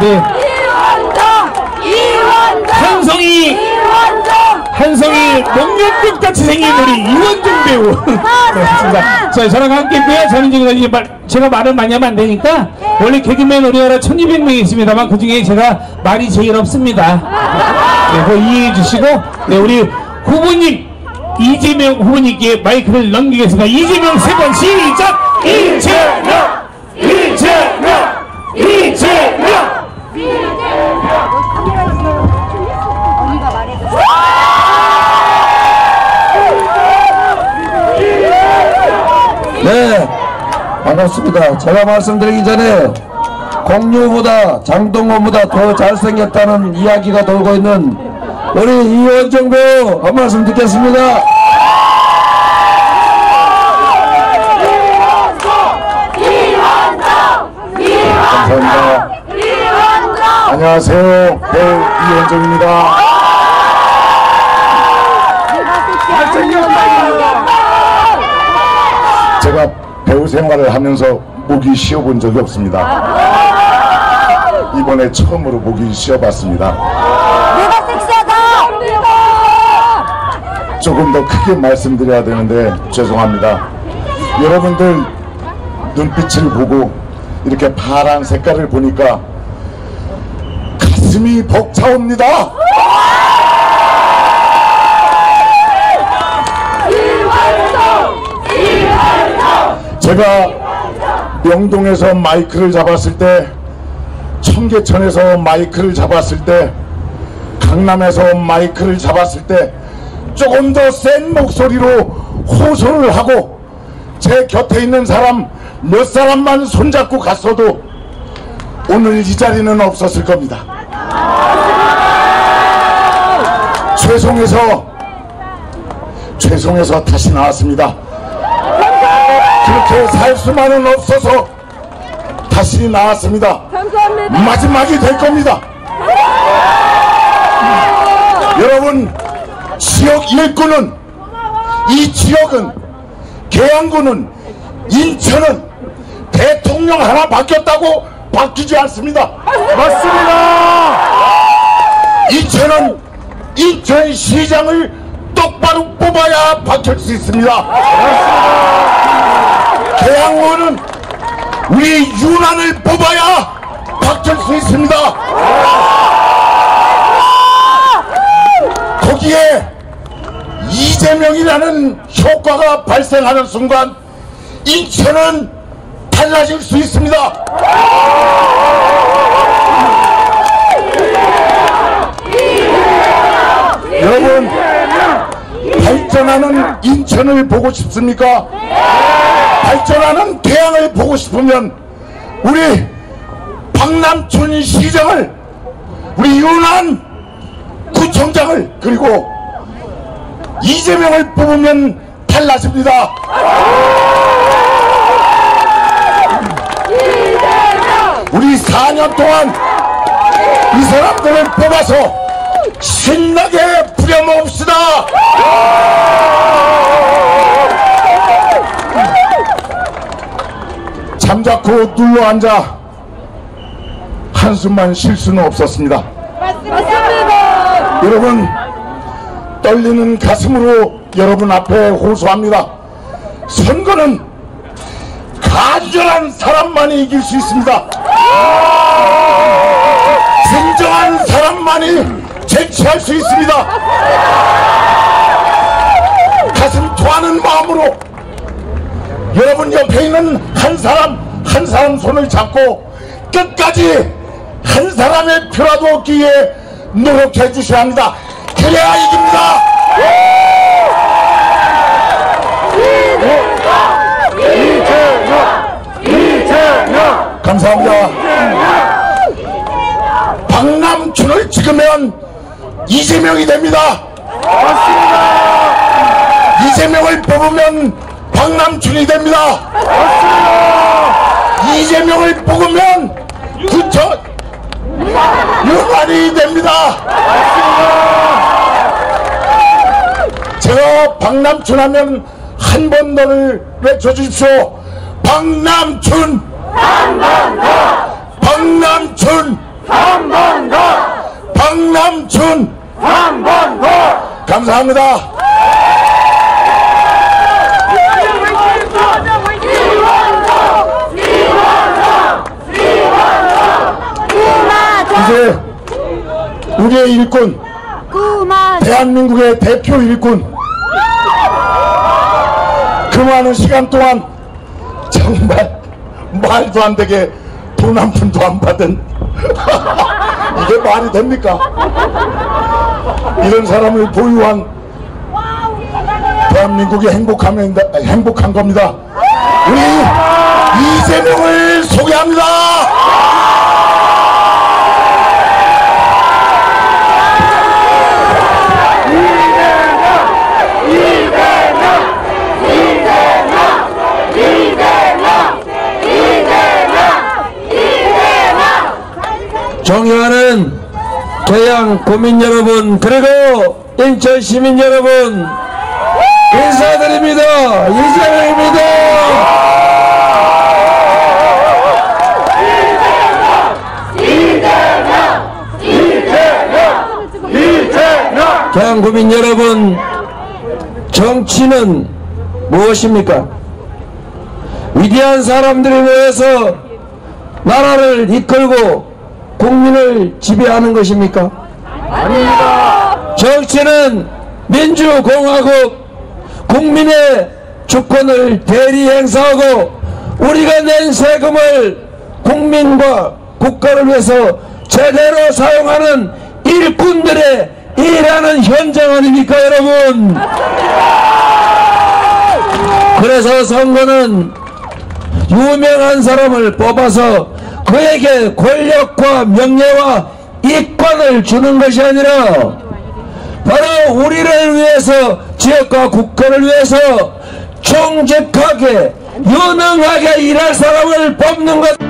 네. 이원정! 이원정! 한성이 이원정! 한성이 목련꽃같이 생긴 우리 이원종 배우 네, 그렇습니다. 자, 저랑 함께 있고요. 저는 지금 이제 말, 제가 말을 많이 하면 안 되니까 원래 개그맨 우리나라 1200명이 있습니다만 그 중에 제가 말이 제일 없습니다. 네, 그거 이해해 주시고 네, 우리 후보님 이재명 후보님께 마이크를 넘기겠습니다. 이재명 세 번 시작! 이재명! 이재명! 네, 반갑습니다. 제가 말씀드리기 전에 공유보다 장동호보다 더 잘생겼다는 이야기가 돌고 있는 우리 이원정 배우 한 말씀 듣겠습니다. 감사합니다. 안녕하세요. 배우 이원정입니다. 제가 배우 생활을 하면서 목이 쉬어본 적이 없습니다. 이번에 처음으로 목이 쉬어봤습니다. 내가 섹시하다! 조금 더 크게 말씀드려야 되는데 죄송합니다. 여러분들 눈빛을 보고 이렇게 파란 색깔을 보니까 가슴이 벅차옵니다. 제가 명동에서 마이크를 잡았을 때 청계천에서 마이크를 잡았을 때 강남에서 마이크를 잡았을 때 조금 더 센 목소리로 호소를 하고 제 곁에 있는 사람 몇 사람만 손잡고 갔어도 오늘 이 자리는 없었을 겁니다. 죄송해서 죄송해서 다시 나왔습니다. 그렇게 살 수만은 없어서 다시 나왔습니다. 감사합니다. 마지막이 될 겁니다. 여러분 지역 일구는 이 지역은 계양구는 인천은 대통령 하나 바뀌었다고 바뀌지 않습니다. 맞습니다. 인천은 인천시장을 똑바로 뽑아야 바뀔 수 있습니다. 계양구는 우리 유난을 뽑아야 바뀔 수 있습니다. 거기에 이재명이라는 효과가 발생하는 순간 인천은 달라질 수 있습니다. 여러분 발전하는 인천을 보고 싶습니까? 발전하는 대양을 보고 싶으면 우리 박남춘 시장을 우리 윤한 구청장을 그리고 이재명을 뽑으면 달라집니다. 우리 4년 동안 이 사람들을 뽑아서 잠자코 눌러 앉아 한숨만 쉴 수는 없었습니다. 맞습니다. 여러분 떨리는 가슴으로 여러분 앞에 호소합니다. 선거는 간절한 사람만이 이길 수 있습니다. 진정한 사람만이 쟁취할 수 있습니다. 가슴 토하는 마음으로 여러분 옆에 있는 한 사람 한 사람 손을 잡고 끝까지 한 사람의 표라도 얻기 위해 노력해 주셔야 합니다. 그래야 이깁니다. 감사합니다. 박남춘을 찍으면 이재명이 됩니다. 이재명을 뽑으면 박남춘이 됩니다. 맞습니다. 이재명을 뽑으면 구천 유관이 됩니다. 맞습니다. 제가 박남춘 하면 한 번 더를 외쳐주십시오. 박남춘! 한 번 더! 박남춘! 한 번 더! 박남춘! 한 번 더! 감사합니다. 이제 우리의 일꾼 대한민국의 대표 일꾼 그 많은 시간 동안 정말 말도 안 되게 돈 한 푼도 안 받은 이게 말이 됩니까? 이런 사람을 보유한 대한민국이 행복하면 행복한 겁니다. 우리 이재명을 소개합니다. 존경하는 고향 국민 여러분 그리고 인천 시민 여러분 인사드립니다. 이재명입니다. 고향 국민 여러분 정치는 무엇입니까? 위대한 사람들이 모여서 나라를 이끌고 국민을 지배하는 것입니까? 아닙니다. 정치는 민주공화국 국민의 주권을 대리 행사하고 우리가 낸 세금을 국민과 국가를 위해서 제대로 사용하는 일꾼들의 일하는 현장 아닙니까 여러분? 그래서 선거는 유명한 사람을 뽑아서 그에게 권력과 명예와 이권을 주는 것이 아니라 바로 우리를 위해서 지역과 국가를 위해서 정직하게 유능하게 일할 사람을 뽑는 것